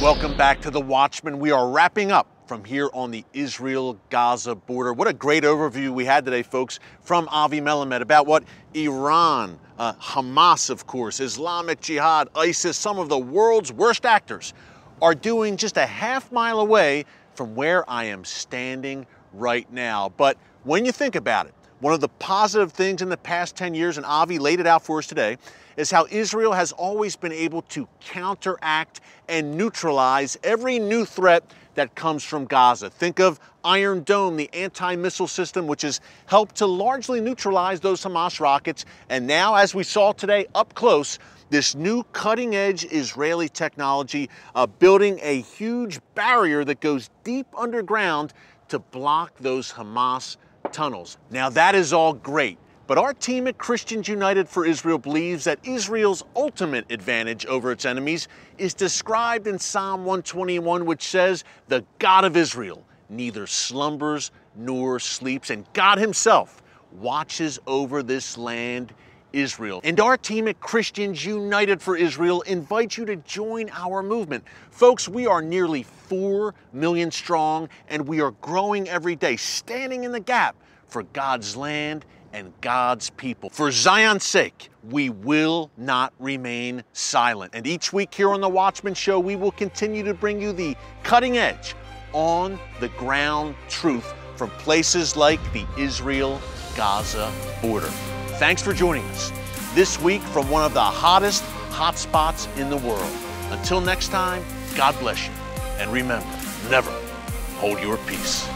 Welcome back to The Watchman. We are wrapping up from here on the Israel-Gaza border. What a great overview we had today, folks, from Avi Melamed about what Iran, uh, Hamas, of course, Islamic Jihad, ISIS, some of the world's worst actors are doing just a half mile away from where I am standing right now. But when you think about it, one of the positive things in the past 10 years, and Avi laid it out for us today, is how Israel has always been able to counteract and neutralize every new threat that comes from Gaza. Think of Iron Dome, the anti-missile system, which has helped to largely neutralize those Hamas rockets. And now, as we saw today up close, this new cutting edge Israeli technology uh, building a huge barrier that goes deep underground to block those Hamas tunnels. Now that is all great, but our team at Christians United for Israel believes that Israel's ultimate advantage over its enemies is described in Psalm 121, which says, The God of Israel neither slumbers nor sleeps, and God Himself watches over this land Israel. And our team at Christians United for Israel invites you to join our movement. Folks, we are nearly 4 million strong and we are growing every day, standing in the gap for God's land and God's people. For Zion's sake, we will not remain silent. And each week here on The Watchman Show, we will continue to bring you the cutting edge, on the ground truth from places like the Israel Gaza border. Thanks for joining us this week from one of the hottest hotspots in the world. Until next time, God bless you. And remember, never hold your peace.